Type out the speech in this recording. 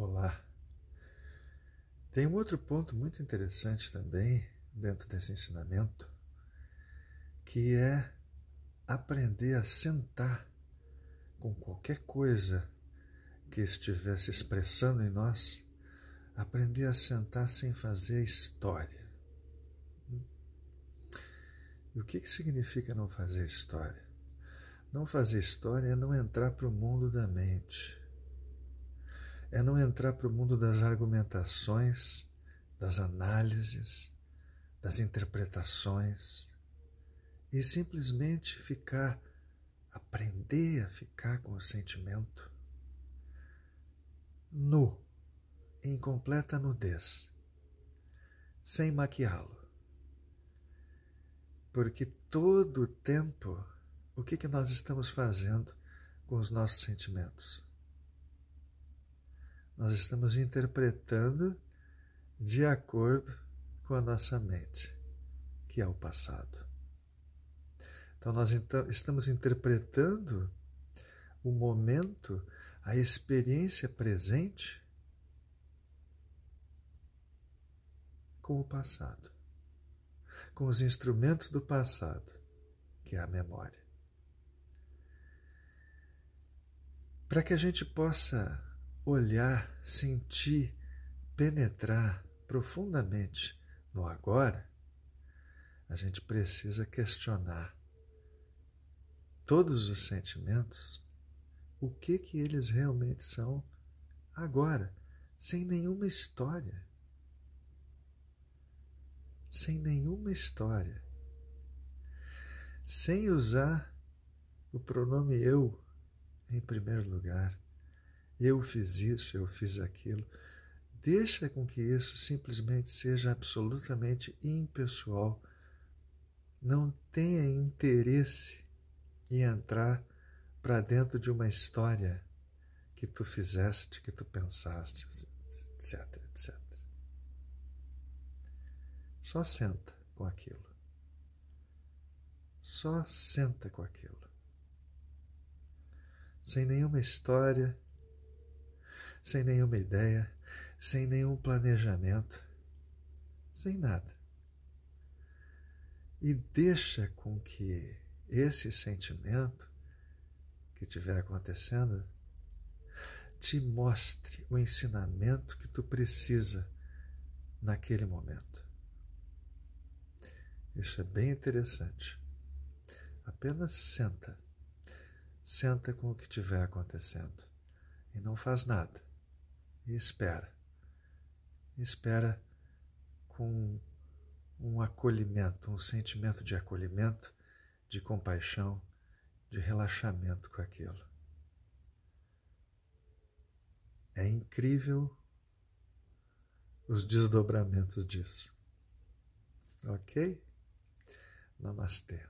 Olá. Tem um outro ponto muito interessante também dentro desse ensinamento, que é aprender a sentar com qualquer coisa que estivesse expressando em nós, aprender a sentar sem fazer história. E o que, que significa não fazer história? Não fazer história é não entrar para o mundo da mente é não entrar para o mundo das argumentações, das análises, das interpretações e simplesmente ficar, aprender a ficar com o sentimento nu, em completa nudez, sem maquiá-lo. Porque todo o tempo, o que, que nós estamos fazendo com os nossos sentimentos? Nós estamos interpretando de acordo com a nossa mente, que é o passado. Então, nós então, estamos interpretando o momento, a experiência presente com o passado, com os instrumentos do passado, que é a memória. Para que a gente possa olhar, sentir, penetrar profundamente no agora, a gente precisa questionar todos os sentimentos, o que que eles realmente são agora, sem nenhuma história. Sem nenhuma história. Sem usar o pronome eu em primeiro lugar eu fiz isso, eu fiz aquilo. Deixa com que isso simplesmente seja absolutamente impessoal. Não tenha interesse em entrar para dentro de uma história que tu fizeste, que tu pensaste, etc, etc. Só senta com aquilo. Só senta com aquilo. Sem nenhuma história, sem nenhuma ideia, sem nenhum planejamento, sem nada. E deixa com que esse sentimento que estiver acontecendo te mostre o ensinamento que tu precisa naquele momento. Isso é bem interessante. Apenas senta. Senta com o que estiver acontecendo e não faz nada e espera. Espera com um acolhimento, um sentimento de acolhimento, de compaixão, de relaxamento com aquilo. É incrível os desdobramentos disso. Ok? Namastê.